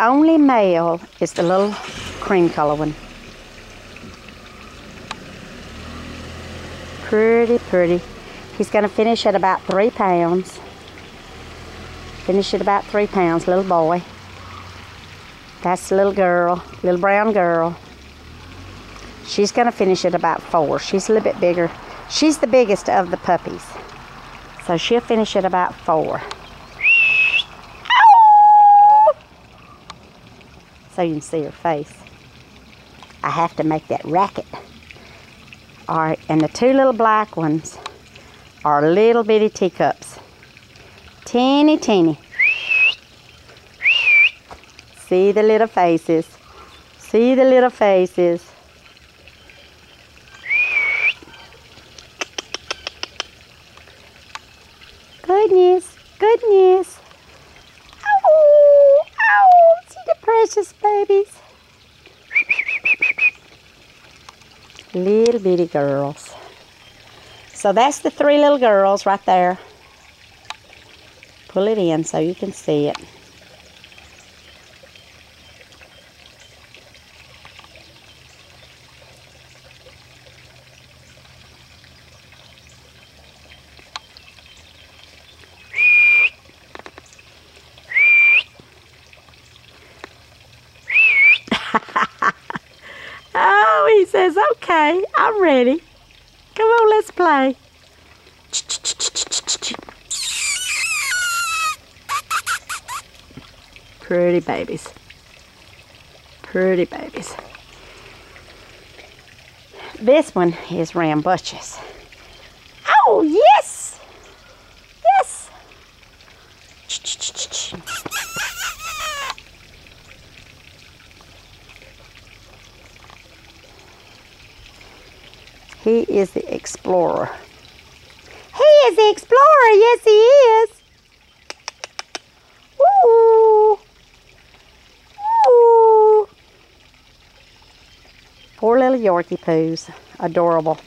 only male is the little cream color one. Pretty, pretty. He's going to finish at about three pounds. Finish at about three pounds, little boy. That's the little girl, little brown girl. She's going to finish at about four. She's a little bit bigger. She's the biggest of the puppies. So she'll finish at about four. So you can see her face. I have to make that racket. All right, and the two little black ones are little bitty teacups. Teeny, teeny. See the little faces. See the little faces. Goodness, goodness. Ow, ow, see the precious babies. Little bitty girls. So that's the three little girls right there. Pull it in so you can see it. oh, he says, okay, I'm ready. Come on, let's play. Pretty babies. Pretty babies. This one is rambunctious. Oh, yes! Yes! He is the explorer. He is the explorer. Yes, he is. Ooh. Ooh. Poor little Yorkie poos. Adorable.